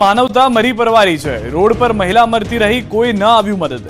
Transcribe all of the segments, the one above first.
માનવતા મરી પરવારી છે. રોડ પર મહિલા મરતી રહી, કોઈ ન આવ્યું મદદ.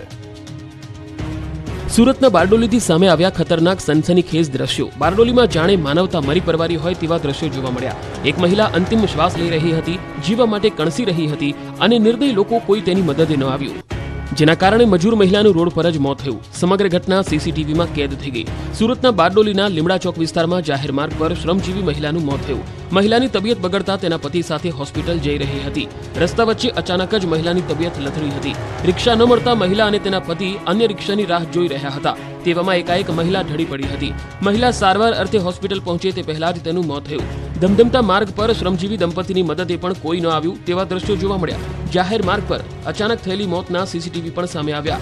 સુરતના બારડોલીથી સામે આવ્યા ખતરનાક સનસનીખેજ દ્રશ્યો. બારડોલીમાં જાણે માનવતા મરી પરવારી હોય તેવા દ્રશ્યો જોવા મળ્યા. એક મહિલા અંતિમ શ્વાસ લઈ રહી હતી જીવવા માટે કણસી રહી હતી અને નિર્દય લોકો કોઈ તેની મદદે ન આવ્યું. જેના કારણે મજૂર મહિલાનું રોડ પર જ મોત થયું. સમગ્ર ઘટના સીસીટીવીમાં કેદ થઈ ગઈ. સુરતના બારડોલીના લીમડા ચોક વિસ્તારમાં જાહેર માર્ગ પર શ્રમજીવી મહિલાનું મોત થયું. મહિલાની તબિયત બગડતા તેના પતિ સાથે હોસ્પિટલ જઈ રહી હતી. રસ્તા વચ્ચે અચાનક જ મહિલાની તબિયત લથડી હતી. રિક્ષા ન મળતા મહિલા અને તેના પતિ અન્ય રિક્ષાની રાહ જોઈ રહ્યા હતા. તેવામાં એકાએક મહિલા ઢળી પડી હતી. મહિલા સારવાર અર્થે હોસ્પિટલ પહોંચે તે પહેલા જ તેનું મોત થયું. ધમધમતા માર્ગ પર શ્રમજીવી દંપતીની મદદે પણ કોઈ ન આવ્યું તેવા દ્રશ્યો જોવા મળ્યા. જાહેર માર્ગ પર અચાનક થયેલી મોતના સીસીટીવી પણ સામે આવ્યા.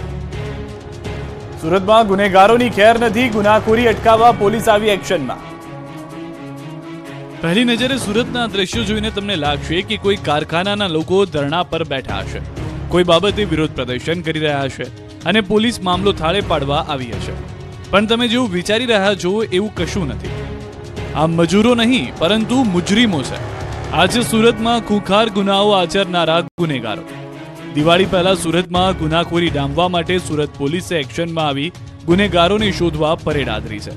સુરતમાં ગુનેગારોની ખેર નથી ગુનાખોરી અટકાવવા પોલીસ આવી એક્શનમાં. પહેલી નજરે સુરતના દ્રશ્યો જોઈને તમને લાગશે કે કોઈ કારખાનાના લોકો ધરણા પર બેઠા હશે. કોઈ બાબતે વિરોધ પ્રદર્શન કરી રહ્યા હશે અને પોલીસ મામલો થાળે પાડવા આવી હશે. પણ તમે જેવું વિચારી રહ્યા છો એવું કશું નથી. આ મજૂરો નહીં, પરંતુ મુજરીમો છે. આજે સુરતમાં ખુખાર ગુનાઓ આચરનારા ગુનેગારો. દિવાળી પહેલા સુરતમાં ગુનાખોરી ડામવા માટે સુરત પોલીસે એક્શનમાં આવી ગુનેગારોને શોધવા પરેડ આદરી છે.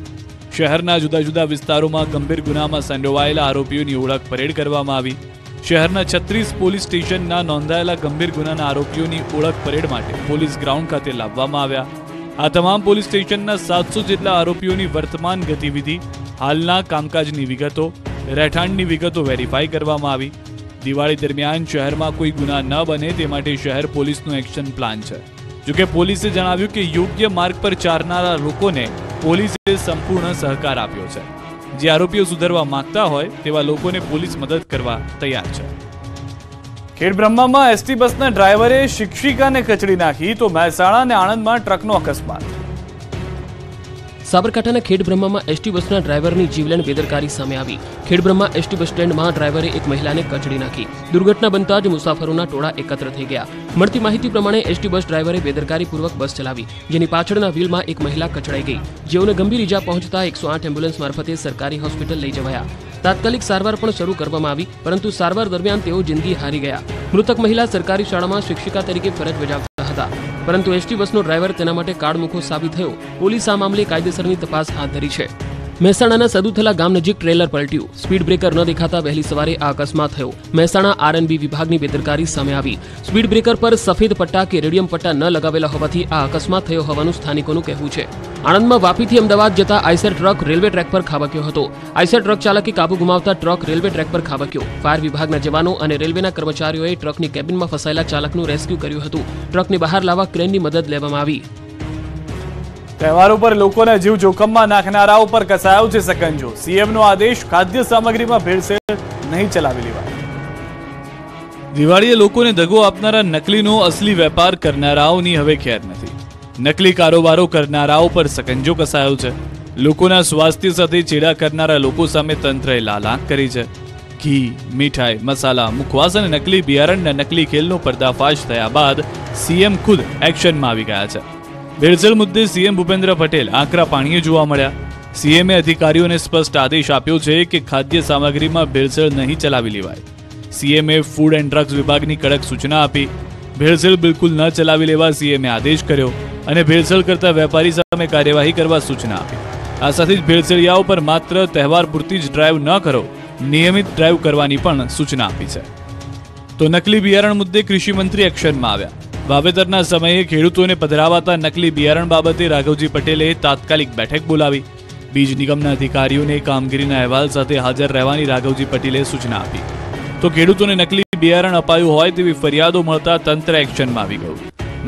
શહેરના જુદા જુદા વિસ્તારોમાં ગંભીર ગુનામાં સંડોવાયેલા આરોપીઓની ઓળખ પરેડ કરવામાં આવી. શહેરના છત્રીસ પોલીસ સ્ટેશનના નોંધાયેલા ગંભીર ગુનાના આરોપીઓની ઓળખ પરેડ માટે પોલીસ ગ્રાઉન્ડ ખાતે લાવવામાં આવ્યા. આ તમામ પોલીસ સ્ટેશનના સાતસો જેટલા આરોપીઓની વર્તમાન ગતિવિધિ હાલના કામકાજની વિગતો, રહેઠાણની વિગતો વેરીફાઈ કરવામાં આવી. દિવાળી દરમિયાન શહેરમાં કોઈ ગુના ન બને તે માટે શહેર પોલીસનું એક્શન પ્લાન છે. જોકે પોલીસે જણાવ્યું કે યોગ્ય માર્ગ પર ચારનારા લોકોને પોલીસે સંપૂર્ણ સહકાર આપ્યો છે. જે આરોપીઓ સુધરવા માંગતા હોય તેવા લોકોને પોલીસ મદદ કરવા તૈયાર છે. ખેડબ્રહ્મામાં એસટી બસના ડ્રાઈવરે શિક્ષિકાને કચડી નાખી તો મહેસાણા અને આણંદમાં ટ્રકનો અકસ્માત. સાબરકાંઠાના ખેડબ્રહ્મામાં એસટી બસના ડ્રાઈવરની જીવલેણ બેદરકારી સામે આવી. ખેડબ્રહ્મા એસટી બસ સ્ટેન્ડમાં ડ્રાઈવરે એક મહિલાને કચડી નાખી. દુર્ઘટના બનતા જ મુસાફરોના ટોળા એકત્ર થઈ ગયા. મળતી માહિતી પ્રમાણે એસટી બસ ડ્રાઈવરે બેદરકારીપૂર્વક બસ ચલાવી. જેની પાછળના વ્હીલમાં એક મહિલા કચડાઈ ગઈ. જેઓને ગંભીર ઈજા પહોંચતા એકસો આઠ એમ્બ્યુલન્સ મારફતે સરકારી હોસ્પિટલ લઈ જવાયા. તાત્કાલિક સારવાર પણ શરૂ કરવામાં આવી, પરંતુ સારવાર દરમિયાન તેઓ જિંદગી હારી ગયા. મૃતક મહિલા સરકારી શાળામાં શિક્ષિકા તરીકે ફરજ બજાવતા પરંતુ એસટી બસનો ડ્રાઈવર તેના માટે કાળમુખો સાબિત થયો. પોલીસ આ મામલે કાયદેસરની તપાસ હાથ ધરી છે. મહેસાણાના સદુથલા ગામ નજીક ટ્રેલર પલટ્યું. સ્પીડ બ્રેકર ન દેખાતા વહેલી સવારે આ અકસ્માત થયો. મહેસાણા આરએનબી વિભાગની બેદરકારી સામે આવી. સ્પીડ બ્રેકર પર સફેદ પટ્ટા કે રેડિયમ પટ્ટા ન લગાવેલા હોવાથી આ અકસ્માત થયો હોવાનું સ્થાનિકોનું કહેવું છે. આણંદમાં વાપીથી અમદાવાદ જતા આઈસર ટ્રક રેલવે ટ્રેક પર ખાબક્યો હતો. આઈસર ટ્રક ચાલકે કાબુ ગુમાવતા ટ્રક રેલવે ટ્રેક પર ખાબક્યો. ફાયર વિભાગના જવાનો અને રેલવેના કર્મચારીઓએ ટ્રકની કેબિનમાં ફસાયેલા ચાલકનું રેસ્ક્યુ કર્યું હતું. ટ્રકને બહાર લાવવા ક્રેનની મદદ લેવામાં આવી. તહેવારો પર લોકોને જીવ જોખમમાં નાખનારાઓ ઉપર કસાયો છે સકંજો. સીએમનો આદેશ ખાદ્ય સામગ્રીમાં ભેળસેળ નહીં ચલાવી લેવાય દિવાળીએ લોકોને દગો આપનારા નકલીનો અસલી વેપાર કરનારાઓની હવે ખેર નથી. નકલી કારોબારો કરનારાઓ પર સકંજો કસાયો છે. લોકોના સ્વાસ્થ્ય સાથે ચેડા કરનારા લોકો સામે તંત્રએ લાલાંક કરી છે. ઘી, મીઠાઈ, મસાલા, મુખવાસ અને નકલી બિયારણના નકલી ખેલનો પર્દાફાશ થયા બાદ સીએમ ખુદ એક્શનમાં આવી ગયા છે. ભેળસેળ મુદ્દે સીએમ ભૂપેન્દ્ર પટેલ આકરા પાણીએ જોવા મળ્યા. સીએમએ અધિકારીઓને સ્પષ્ટ આદેશ આપ્યો છે કે ખાદ્ય સામગ્રીમાં ભેળસેળ નહીં ચલાવી લેવાય. સીએમએ ફૂડ એન્ડ ડ્રગ્સ વિભાગની કડક સૂચના આપી. ભેળસેળ બિલકુલ ન ચલાવી લેવા સીએમએ આદેશ કર્યો અને ભેળસેળ કરતા વેપારી સામે કાર્યવાહી કરવા સૂચના આપી. આ સાથે જ ભેળસેળિયાઓ પર માત્ર તહેવાર પૂરતી જ ડ્રાઈવ ન કરો, નિયમિત ડ્રાઈવ કરવાની પણ સૂચના આપી છે. તો નકલી બિયારણ મુદ્દે કૃષિ મંત્રી એક્શનમાં આવ્યા. વાવેતરના સમયે ખેડૂતોને પધરાવાતા નકલી બિયારણ બાબતે રાઘવજી પટેલે તાત્કાલિક બેઠક બોલાવી. બીજ નિગમના અધિકારીઓને કામગીરીના અહેવાલ સાથે હાજર રહેવાની રાઘવજી પટેલે સૂચના આપી. તો ખેડૂતોને નકલી બિયારણ અપાયું હોય તેવી ફરિયાદો મળતા તંત્ર એક્શનમાં આવી ગયું.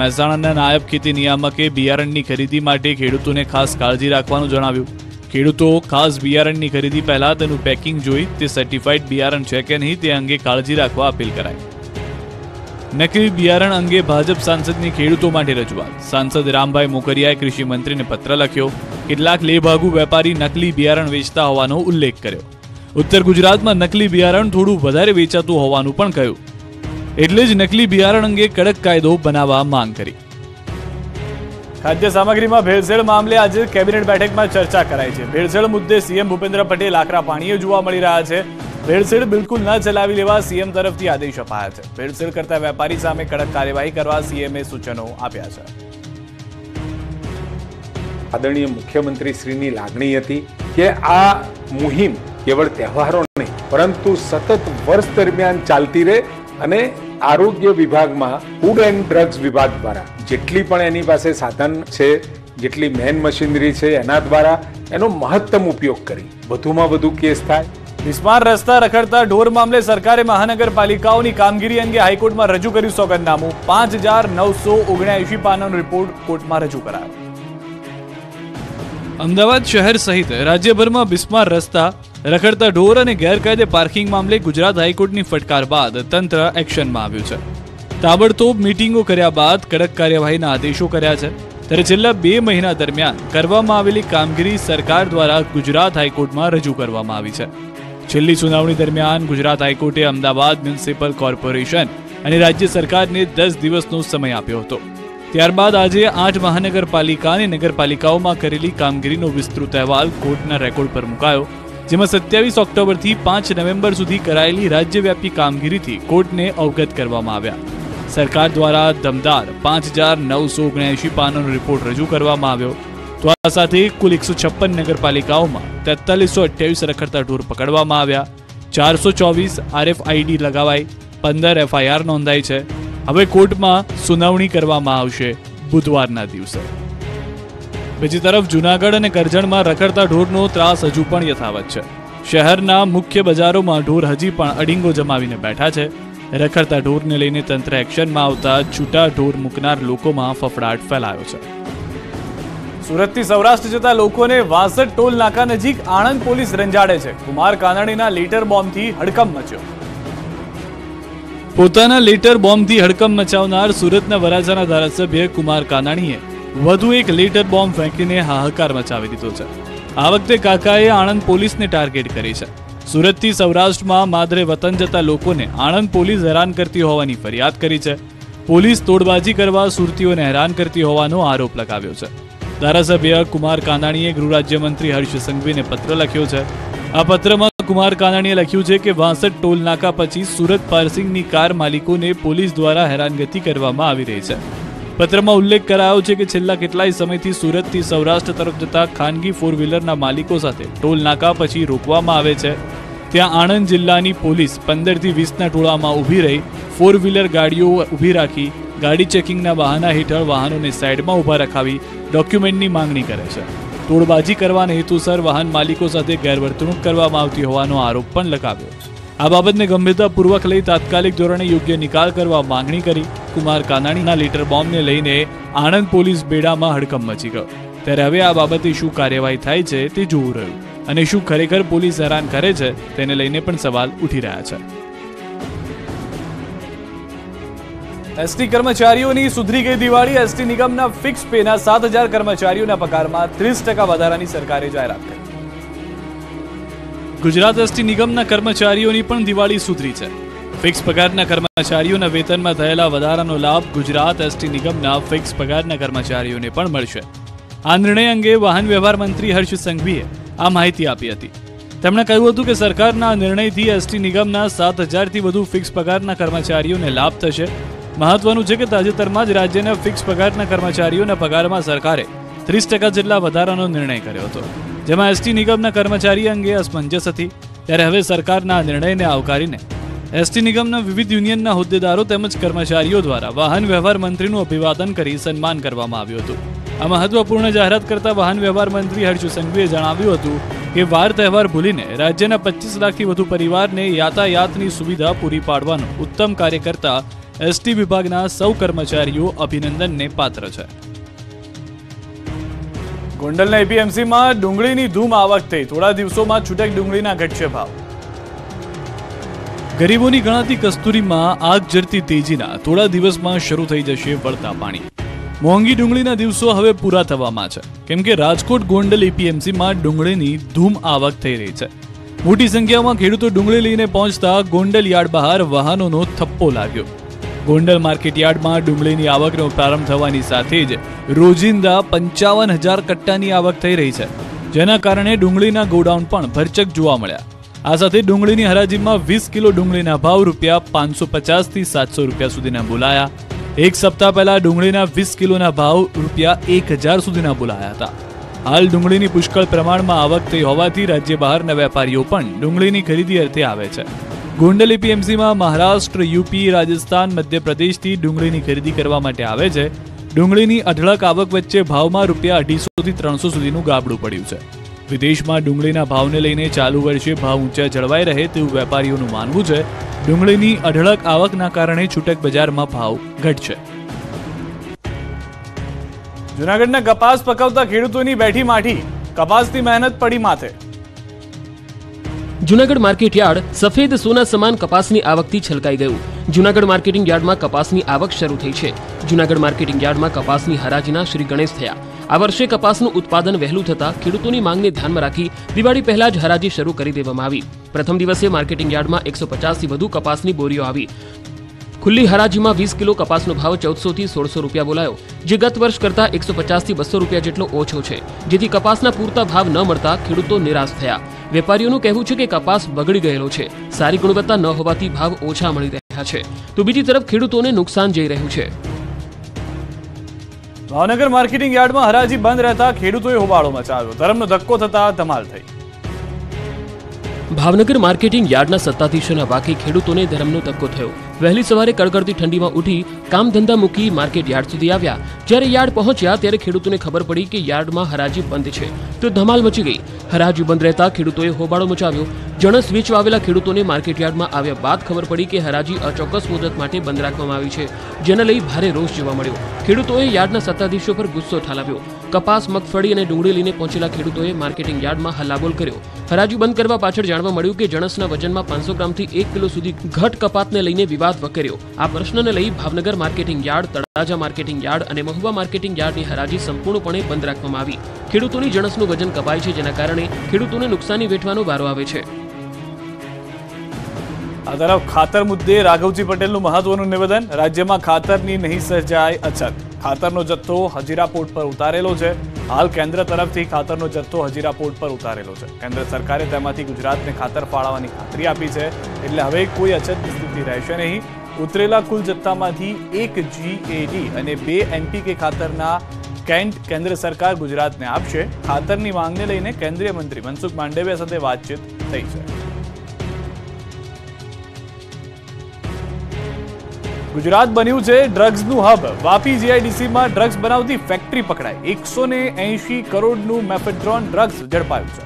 મહેસાણાના નાયબ ખેતી નિયામકે બિયારણની ખરીદી માટે ખેડૂતોને ખાસ કાળજી રાખવાનું જણાવ્યું. ખેડૂતો ખાસ બિયારણની ખરીદી પહેલા તેનું પેકિંગ જોઈ તે સર્ટિફાઈડ બિયારણ છે કે નહીં તે અંગે કાળજી રાખવા અપીલ કરાઈ. નકલી બિયારણ અંગે ભાજપ સાંસદની ખેડૂતો માટે રજૂઆત. સાંસદ રામભાઈ મોકરિયાએ કૃષિ મંત્રીને પત્ર લખ્યો, કેટલાક લેભાગુ વેપારી નકલી બિયારણ વેચતા હોવાનો ઉલ્લેખ કર્યો. ઉત્તર ગુજરાતમાં નકલી બિયારણ થોડું વધારે વેચાતું હોવાનું પણ કહ્યું. એટલે જ નકલી બિયારણ અંગે કડક કાયદો બનાવવા માંગ કરી. ખાદ્ય સામગ્રીમાં ભેળસેળ મામલે આજે કેબિનેટ બેઠકમાં ચર્ચા કરાઈ છે. ભેળસેળ મુદ્દે સીએમ ભૂપેન્દ્ર પટેલ આકરા પાણીએ જોવા મળી રહ્યા છે. ભેળસેળ બિલકુલ ન ચલાવી લેવા સીએમ તરફથી આદેશ અપાયા છે. ભેળસેળ કરતા વેપારી સામે કડક કાર્યવાહી કરવા સીએમએ સૂચનો આપ્યા છે. આદરણીય મુખ્યમંત્રી શ્રીની લાગણી હતી કે આ મુહિમ કેવળ તહેવારો નહીં, પરંતુ સતત વર્ષ દરમિયાન ચાલતી રહે અને આરોગ્ય વિભાગમાં, ફૂડ એન્ડ ડ્રગ્સ વિભાગ દ્વારા જેટલી પણ એની પાસે સાધન છે, જેટલી મેન મશીનરી છે એના દ્વારા એનો મહત્તમ ઉપયોગ કરી, વધુમાં વધુ કેસ થાય બિસ્માર રસ્તા રખડતા ઢોર મામલે સરકારે મહાનગરપાલિકાઓની કામગીરી અંગે હાઈકોર્ટમાં રજૂ કર્યું સોગંદનામું. પાંચ હજાર નવસો ઓગણએંશી પાનાનો રિપોર્ટ કોર્ટમાં રજૂ કરાયો. અમદાવાદ શહેર સહિત રાજ્યભરમાં બિસ્માર રસ્તા રખડતા ઢોર અને ગેરકાયદે પાર્કિંગ મામલે ગુજરાત હાઈકોર્ટની ફટકાર બાદ તંત્ર એક્શનમાં આવ્યું છે. તાબડતોબ મીટિંગો કર્યા બાદ કડક કાર્યવાહીના આદેશો કર્યા છે. ત્યારે છેલ્લા બે મહિના દરમિયાન કરવામાં આવેલી કામગીરી સરકાર દ્વારા ગુજરાત હાઈકોર્ટમાં રજૂ કરવામાં આવી છે. છેલ્લી સુનાવણી દરમિયાન ગુજરાત હાઈકોર્ટે અમદાવાદ મ્યુનિસિપલ કોર્પોરેશન અને રાજ્ય સરકારને દસ દિવસનો સમય આપ્યો હતો. ત્યારબાદ આજે આઠ મહાનગરપાલિકા અને નગરપાલિકાઓમાં કરેલી કામગીરીનો વિસ્તૃત અહેવાલ કોર્ટના રેકોર્ડ પર મુકાયો, જેમાં સત્યાવીસ ઓક્ટોબરથી પાંચ નવેમ્બર સુધી કરાયેલી રાજ્યવ્યાપી કામગીરીથી કોર્ટને અવગત કરવામાં આવ્યા. સરકાર દ્વારા દમદાર પાંચ હજાર નવસો ઓગણએંશી પાનોનો રિપોર્ટ રજૂ કરવામાં આવ્યો. તો સાથે કુલ એકસો છપ્પન નગરપાલિકાઓમાં તેતાલીસો અઠ્યાવીસ રખડતા ઢોર પકડવામાં આવ્યા. ચારસો ચોવીસ આરએફઆઈડી લગાવાઈ, પંદર એફઆઈઆર નોંધાઈ છે. હવે કોર્ટમાં સુનાવણી કરવામાં આવશે બુધવારના દિવસે. બીજી તરફ જૂનાગઢ અને કરજણમાં રખડતા ઢોરનો ત્રાસ હજુ પણ યથાવત છે. શહેરના મુખ્ય બજારોમાં ઢોર હજી પણ અડીંગો જમાવીને બેઠા છે. રખડતા ઢોરને લઈને તંત્ર એક્શનમાં આવતા છૂટા ઢોર મૂકનાર લોકોમાં ફફડાટ ફેલાયો છે. સુરતથી સૌરાષ્ટ્ર જતા લોકોને વાસદ ટોલ નાકા નજીક આણંદ પોલીસ રંજાડે છે. કુમાર કાનાણીના લીટર બોમ્બથી હડકંપ મચ્યો. પોતાના લીટર બોમ્બથી હડકંપ મચાવનાર સુરતના વરાછાના ધારાસભ્ય કુમાર કાનાણીએ વધુ એક લીટર બોમ્બ ફેંકીને હાહાકાર મચાવી દીધો છે. આ વખતે કાકાએ આણંદ પોલીસને ટાર્ગેટ કરી છે. સુરતથી સૌરાષ્ટ્રમાં માદરે વતન જતા લોકોને આણંદ પોલીસ હેરાન કરતી હોવાની ફરિયાદ કરી છે. પોલીસ તોડબાજી કરવા સુરતીઓને હેરાન કરતી હોવાનો આરોપ લગાવ્યો છે. ધારાસભ્ય કુમાર કાનાણીએ ગૃહ રાજ્યમંત્રી હર્ષ સંઘવીને પત્ર લખ્યો છે. આ પત્રમાં કુમાર કાનાણીએ લખ્યું છે કે વાસઠ ટોલ નાકા પછી સુરત પાર્સિંગની કાર માલિકોને પોલીસ દ્વારા હેરાનગતિ કરવામાં આવી રહી છે. પત્રમાં ઉલ્લેખ કરાયો છે કે છેલ્લા કેટલાય સમયથી સુરતથી સૌરાષ્ટ્ર તરફ જતા ખાનગી ફોર વ્હીલરના માલિકો સાથે ટોલ નાકા પછી રોકવામાં આવે છે. ત્યાં આણંદ જિલ્લાની પોલીસ પંદરથી વીસના ટોળામાં ઊભી રહી ફોર વ્હીલર ગાડીઓ ઊભી રાખી, ગાડી ચેકિંગના બહાના હેઠળ વાહનોને સાઈડમાં ઊભા રખાવી ડોક્યુમેન્ટની માંગણી કરે છે. તોડબાજી કરવાના હેતુસર વાહન માલિકો સાથે ગેરવર્તણૂક કરવામાં આવતી હોવાનો આરોપ પણ લગાવ્યો. આ બાબતને ગંભીરતાપૂર્વક લઈ તાત્કાલિક ધોરણે યોગ્ય નિકાલ કરવા માંગણી કરી કુમાર કાનાણીના લીટર બોમ્બને લઈને આણંદ પોલીસ બેડામાં હડકંપ મચી ગયો. ત્યારે હવે આ બાબતે શું કાર્યવાહી થાય છે તે જોવું રહ્યું અને શું ખરેખર પોલીસ હેરાન કરે છે તેને લઈને પણ સવાલ ઉઠી રહ્યા છે. એસટી કર્મચારીઓની સુધરી ગઈ દિવાળી એસટી નિગમના ફિક્સ પેના સાત હજાર કર્મચારીઓના પગારમાં ત્રીસ ટકા વધારાની સરકારે જાહેરાત કરી. ગુજરાત એસટી નિગમના કર્મચારીઓની પણ દિવાળી સુધરી છે. ફિક્સ પગારના કર્મચારીઓના વેતનમાં થયેલા વધારાનો લાભ ગુજરાત એસટી નિગમના ફિક્સ પગારના કર્મચારીઓને પણ મળશે. આ નિર્ણય અંગે વાહન વ્યવહાર મંત્રી હર્ષ સંઘવીએ આ માહિતી આપી હતી. તેમણે કહ્યું હતું કે સરકારના નિર્ણયથી એસટી નિગમના સાત હજારથી વધુ ફિક્સ પગારના કર્મચારીઓને લાભ થશે. મહત્વનું છે કે તાજેતરમાં જ રાજ્યના ફિક્સ પગારના કર્મચારીઓના પગારમાં સરકારે ત્રીસ ટકા જેટલા વધારાનો નિર્ણય કર્યો હતો. જેમાં એસટી નિગમના કર્મચારી અંગે અસમંજસ હતી. ત્યારે હવે સરકારના નિર્ણયને આવકારીને એસટી નિગમના વિવિધ યુનિયનના હોદ્દેદારો તેમજ કર્મચારીઓ દ્વારા વાહન વ્યવહાર મંત્રીનું અભિવાદન કરી સન્માન કરવામાં આવ્યું હતું. આ મહત્વપૂર્ણ જાહેરાત કરતા વાહન વ્યવહાર મંત્રી હર્ષ સંઘવીએ જણાવ્યું હતું કે વાર તહેવાર ભૂલીને રાજ્યના પચીસ લાખથી વધુ પરિવારને યાતાયાતની સુવિધા પૂરી પાડવાનું ઉત્તમ કાર્ય કરતા એસટી વિભાગના સૌ કર્મચારીઓ અભિનંદનને પાત્ર છે. ગોંડલના એપીએમસીમાં ડુંગળીની ધૂમ આવક થઈ. થોડા દિવસોમાં છૂટક ડુંગળીના ઘટશે ભાવ. ગરીબોની ગણાતી કસ્તુરીમાં આગ જરતી તેજીના થોડા દિવસમાં શરૂ થઈ જશે વળતા પાણી. મોંઘી ડુંગળીના દિવસો હવે પૂરા થવામાં છે. કેમ કે રાજકોટ ગોંડલ એપીએમસીમાં ડુંગળીની ધૂમ આવક થઈ રહી છે. મોટી સંખ્યામાં ખેડૂતો ડુંગળી લઈને પહોંચતા ગોંડલ યાર્ડ બહાર વાહનોનો થપ્પો લાગ્યો. ગોંડલ માર્કેટ યાર્ડમાં ડુંગળીની આવકનો પ્રારંભ થવાની સાથે જ રોજિંદા પંચાવન હજાર કટ્ટાની આવક થઈ રહી છે. જેના કારણે ડુંગળીના ગોડાઉન પણ ભરચક જોવા મળ્યા. આ સાથે ડુંગળીની હરાજીમાં વીસ કિલો ડુંગળીના ભાવ રૂપિયા પાંચસો પચાસથી સાતસો રૂપિયા સુધીના બોલાયા. એક સપ્તાહ પહેલા ડુંગળીના વીસ કિલોના ભાવ રૂપિયા એક હજાર સુધીના બોલાયા હતા. હાલ ડુંગળીની પુષ્કળ પ્રમાણમાં આવક થઈ હોવાથી રાજ્ય બહારના વેપારીઓ પણ ડુંગળીની ખરીદી અર્થે આવે છે. ગોંડલ એપીએમસીમાં મહારાષ્ટ્ર, યુપી, રાજસ્થાન, મધ્યપ્રદેશથી ડુંગળીની ખરીદી કરવા માટે આવે છે. ડુંગળીની અઢળક આવક વચ્ચે ભાવમાં રૂપિયા અઢીસોથી ત્રણસો સુધીનું ગાબડું પડ્યું છે. વિદેશમાં ડુંગળીના ભાવને લઈને ચાલુ વર્ષે ભાવ ઊંચા જળવાઈ રહે તેવું વેપારીઓનું માનવું છે. ડુંગળીની અઢળક આવકના કારણે છૂટક બજારમાં ભાવ ઘટશે. જુનાગઢના કપાસ પકવતા ખેડૂતોની બેઠી માઠી. કપાસની મહેનત પડી માથે. જુનાગઢ માર્કેટ યાર્ડ સફેદ સોના સમાન કપાસની આવકથી છલકાઈ ગયું. જુનાગઢ માર્કેટિંગ યાર્ડમાં કપાસની આવક શરૂ થઈ છે. જુનાગઢ માર્કેટિંગ યાર્ડમાં કપાસની હરાજીના શ્રી ગણેશ થયા. આ વર્ષે કપાસનું ઉત્પાદન વહેલું થતા ખેડૂતોની માંગને ધ્યાનમાં રાખી દિવાળી પહેલા જ હરાજી શરૂ કરી દેવામાં આવી. પ્રથમ દિવસે માર્કેટિંગ યાર્ડમાં એકસો પચાસથી વધુ કપાસની બોરીઓ આવી. ખુલ્લી હરાજીમાં વીસ કિલો કપાસનો ભાવ ચૌદસોથી સોળસો રૂપિયા બોલાયો, જે ગત વર્ષ કરતા એકસો પચાસથી બસો રૂપિયા જેટલો ઓછો છે, જેથી કપાસના પૂરતા ભાવ ન મળતા ખેડૂતો નિરાશ થયા. વેપારીઓનું કહેવું છે કે કપાસ બગડી ગયેલો છે. સારી ગુણવત્તા ન હોવાથી ભાવ ઓછા મળી રહ્યા છે. તો બીજી તરફ ખેડૂતોને નુકસાન જઈ રહ્યું છે. ભાવનગર માર્કેટિંગ યાર્ડમાં હરાજી બંધ રહેતા ખેડૂતોએ હોબાળો મચાવ્યો. ધર્મનો ધક્કો થતા ધમાલ થઈ. ભાવનગર માર્કેટિંગ યાર્ડના સત્તાધીશોના વાકે ખેડૂતોને ધરમનો ધક્કો થયો. વહેલી સવારે કડકડતી ઠંડીમાં ઉઠી કામ મૂકી માર્કેટ યાર્ડ સુધી આવ્યા. જ્યારે યાર્ડ પહોંચ્યા ત્યારે ખેડૂતોને ખબર પડી કે યાર્ડમાં હરાજી બંધ છે. તો ધમાલ મચી ગઈ. હરાજી બંધ રહેતા ખેડૂતોએ હોબાળો મચાવ્યો. જણસ વેચવા આવેલા ખેડૂતોને માર્કેટ યાર્ડમાં આવ્યા બાદ ખબર પડી કે હરાજી અચોક્કસ મુદત માટે બંધ રાખવામાં આવી છે. જેને લઈ ભારે રોષ જોવા મળ્યો. ખેડૂતોએ યાર્ડના સત્તાધીશો પર ગુસ્સો ઠાલવ્યો. કપાસ, મગફળી અને ડુંગળી લઈને પહોંચેલા ખેડૂતોએ માર્કેટિંગ યાર્ડમાં હલ્લાબોલ કર્યો. હરાજી બંધ કરવા પાછળ જાણવા મળ્યું કે જણસના વજનમાં પાંચસો ગ્રામથી એક કિલો સુધી ઘટ કપાતને લઈને વિવાદ વકર્યો. આ પ્રશ્નને લઈ Bhavnagar marketing yard, Talaja marketing yard અને મહુવા માર્કેટિંગ યાર્ડની હરાજી સંપૂર્ણપણે બંધ રાખવામાં આવી. ખેડૂતોની જણસનું વજન કપાય છે, જેના કારણે ખેડૂતોને નુકસાની વેઠવાનો વારો આવે છે. આ તરફ ખાતર મુદ્દે રાઘવજી પટેલનું મહત્વનું નિવેદન, રાજ્યમાં ખાતરની નહીં સર્જાય અછત. ખાતરનો જથ્થો હજીરા પોર્ટ પર ઉતારેલો છે. હાલ કેન્દ્ર તરફથી ખાતરનો જથ્થો હજીરા પોર્ટ પર ઉતારેલો છે. કેન્દ્ર સરકારે તેમાંથી ગુજરાતને ખાતર ફાળવવાની ખાતરી આપી છે. એટલે હવે કોઈ અછતની સ્થિતિ રહેશે નહીં. ઉતરેલા કુલ જથ્થામાંથી એક જીએડી અને બે એનપીકે ખાતરના કેન્ટ કેન્દ્ર સરકાર ગુજરાતને આપશે. ખાતરની માંગને લઈને કેન્દ્રીય મંત્રી મનસુખ માંડવિયા સાથે વાતચીત થઈ છે. ગુજરાત બન્યું છે ડ્રગ્સનું હબ. વાપી જીઆઈડીસીમાં ડ્રગ્સ બનાવતી ફેક્ટરી પકડાઈ. એકસો ને એંશી કરોડનું મેફેડ્રોન ડ્રગ્સ ઝડપાયું છે.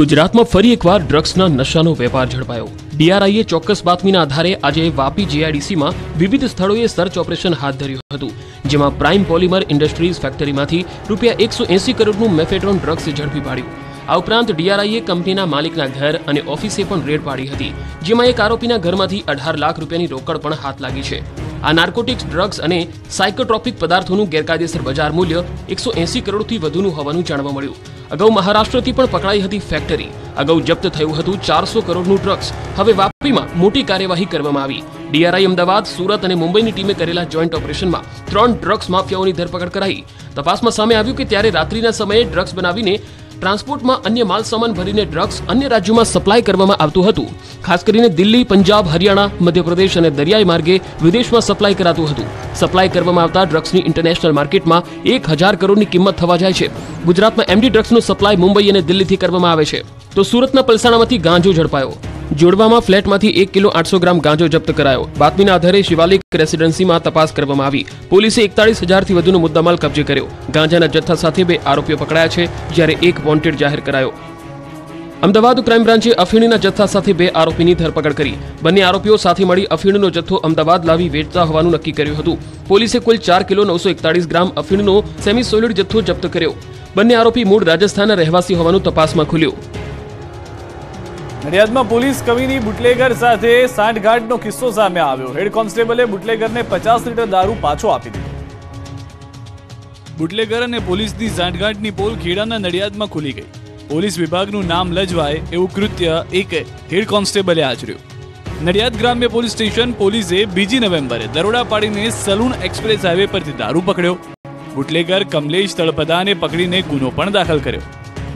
ગુજરાતમાં ફરી એકવાર ડ્રગ્સના નશાનો વેપાર ઝડપાયો. ડીઆરઆઈએ ચોક્કસ બાતમીના આધારે આજે વાપી જીઆઈડીસીમાં વિવિધ સ્થળોએ સર્ચ ઓપરેશન હાથ ધર્યું હતું, જેમાં પ્રાઇમ પોલિમર ઇન્ડસ્ટ્રીઝ ફેક્ટરીમાંથી રૂપિયા એકસો એંસી કરોડનું મેફેડ્રોન ડ્રગ્સ ઝડપી પાડ્યું. આ ઉપરાંત ડીઆરઆઈએ કંપનીના માલિકના ઘર અને ઓફિસે પણ રેડ પાડી હતી, જેમાં એક આરોપીના ઘરમાંથી અઢાર લાખ રૂપિયાની રોકડ પણ હાથ લાગી છે. આ નાર્કોટિક્સ, ડ્રગ્સ અને સાયકોટ્રોપિક પદાર્થોનું ગેરકાયદેસર બજાર મૂલ્ય એકસો એસી કરોડથી વધુનું હોવાનું જાણવા મળ્યું. અગાઉ મહારાષ્ટ્રથી પણ પકડાઈ હતી ફેક્ટરી. અગાઉ જપ્ત થયું હતું ચારસો કરોડનું ડ્રગ્સ. હવે વાપીમાં મોટી કાર્યવાહી કરવામાં આવી. ડીઆરઆઈ અમદાવાદ, સુરત અને મુંબઈની ટીમે કરેલા જોઈન્ટ ઓપરેશનમાં ત્રણ ડ્રગ્સ માફિયાઓની ધરપકડ કરાઈ. તપાસમાં સામે આવ્યું કે ત્યારે રાત્રિના સમયે ડ્રગ્સ બનાવીને ટ્રાન્સપોર્ટમાં અન્ય માલ સામાન ભરીને ડ્રગ્સ અન્ય રાજ્યોમાં સપ્લાય કરવામાં આવતું હતું. ખાસ કરીને દિલ્હી, પંજાબ, હરિયાણા, મધ્યપ્રદેશ અને દરિયાઈ માર્ગે વિદેશમાં સપ્લાય કરાતું હતું. સપ્લાય કરવામાં આવતા ડ્રગ્સની ઇન્ટરનેશનલ માર્કેટમાં એક હજાર કરોડની કિંમત થવા જાય છે. ગુજરાતમાં એમડી ડ્રગ્સનો સપ્લાય મુંબઈ અને દિલ્હીથી કરવામાં આવે છે. તો સુરતના પલસાણામાંથી ગાંજો ઝડપાયો. જોડવામાં ફ્લેટમાંથી એક કિલો આઠસો ગ્રામ ગાંજો જપ્ત કરાયો. બાતમીના આધારે શિવાલિક રેસિડેન્સીમાં તપાસ કરવામાં આવી. પોલીસે એકતાળીસ હજારથી વધુનો મુદ્દામાલ કબજે કર્યો. ગાંજાના જથ્થા સાથે બે આરોપીઓ પકડાયા છે, જ્યારે એક વોન્ટેડ જાહેર કરાયો. અમદાવાદ ક્રાઇમ બ્રાન્ચે અફીણના જથ્થા સાથે બે આરોપીની ધરપકડ કરી. બંને આરોપીઓ સાથે મળી અફીણનો જથ્થો અમદાવાદ લાવી વેચતા હોવાનું નક્કી કર્યું હતું. પોલીસે કુલ ચાર કિલો નવસો એકતાળીસ ગ્રામ અફીણનો સેમી સોલિડ જથ્થો જપ્ત કર્યો. બંને આરોપી મૂળ રાજસ્થાનના રહેવાસી હોવાનું તપાસમાં ખુલ્યું. નડિયાદમાં પોલીસ કવિની બુટલેગર સાથે સાંઠગાંઠનો કિસ્સો સામે આવ્યો. હેડ કોન્સ્ટેબલે બુટલેગરને પચાસ લીટર દારૂ પાછો આપી દીધો. બુટલેગર અને પોલીસની સાંઠગાંઠની પોલ ખેડાના નડિયાદમાં ખુલી ગઈ. પોલીસ વિભાગનું નામ લજવાય એવું કૃત્ય એક હેડ કોન્સ્ટેબલે આચર્યું. નડિયાદ ગ્રામ્ય પોલીસ સ્ટેશન પોલીસે બીજી નવેમ્બરે દરોડા પાડીને સલૂન એક્સપ્રેસ હાઈવે પરથી દારૂ પકડ્યો. બુટલેગર કમલેશ તળપદાને પકડીને ગુનો પણ દાખલ કર્યો.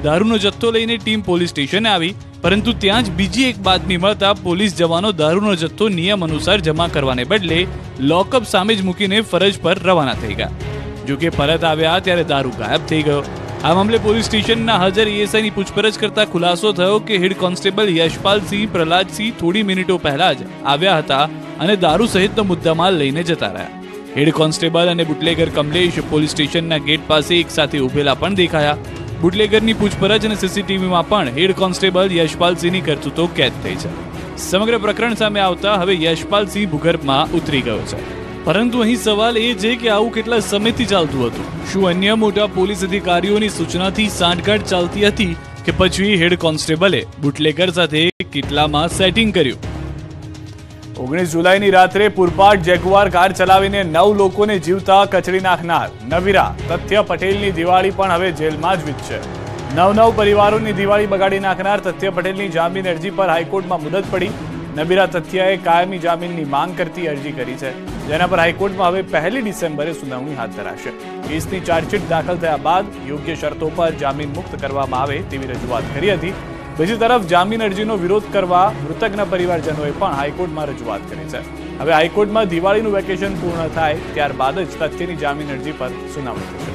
દારૂનો જથ્થો લઈને ટીમ પોલીસ સ્ટેશને આવી, પરંતુ ત્યાં જ બીજી એક બાતમી મળતા પોલીસ જવાનો દારૂનો જથ્થો નિયમ અનુસાર જમા કરવાને બદલે લોકઅપ સામે જ મૂકીને ફરજ પર રવાના થઈ ગયા. જો કે પરત આવ્યા ત્યારે દારૂ ગાયબ થઈ ગયો. આ મામલે પોલીસ સ્ટેશનના હાજર એએસઆઈની પૂછપરછ કરતા ખુલાસો થયો કે હેડ કોન્સ્ટેબલ યશપાલસિંહ પ્રહલાદસિંહ થોડી મિનિટો પહેલા જ આવ્યા હતા અને દારૂ સહિતનો મુદ્દામાલ લઈને જતા રહ્યા. હેડ કોન્સ્ટેબલ અને બુટલેગર કમલેશ પોલીસ સ્ટેશનના ગેટ પાસે એક સાથે ઉભેલા પણ દેખાયા. બુટલેગરની પૂછપરછ અને સીસીટીવીમાં પણ હેડ કોન્સ્ટેબલ યશપાલસિંહની કરતૂતો કેદ થઈ છે. સમગ્ર પ્રકરણ સામે આવતા હવે યશપાલસિંહ ભૂગર્ભમાં ઉતરી ગયો છે. પરંતુ અહીં સવાલ એ છે કે આવું કેટલા સમયથી ચાલતું હતું? શું અન્ય મોટા પોલીસ અધિકારીઓની સૂચનાથી સાંઠગાંઠ ચાલતી હતી કે પછી હેડ કોન્સ્ટેબલે બુટલેગર સાથે કેટલામાં સેટિંગ કર્યું? ઓગણીસ જુલાઈની રાત્રે પૂરપાટ જેગુઆર કાર ચલાવીને નવ લોકોને જીવતા કચડી નાખનાર નવીરા તથ્ય પટેલની દિવાળી પણ હવે જેલમાં જ વીતશે. નવ નવ પરિવારોની દિવાળી બગાડી નાખનાર તથ્ય પટેલની જામીન અરજી પર હાઈકોર્ટમાં મુદત પડી. નબીરા તથ્યાએ કાયમી જામીનની માંગ કરતી અરજી કરી છે. જેના પર હાઈકોર્ટમાં હવે પહેલી ડિસેમ્બરે સુનાવણી હાથ ધરાશે. કેસની ચાર્જશીટ દાખલ થયા બાદ યોગ્ય શરતો પર જામીન મુક્ત કરવામાં આવે તેવી રજૂઆત કરી હતી. બીજી તરફ જામીન અરજીનો વિરોધ કરવા મૃતકના પરિવારજનોએ પણ હાઈકોર્ટમાં રજૂઆત કરી છે. હવે હાઈકોર્ટમાં દિવાળીનું વેકેશન પૂર્ણ થાય ત્યારબાદ જ તથ્યની જામીન અરજી પર સુનાવણી થશે.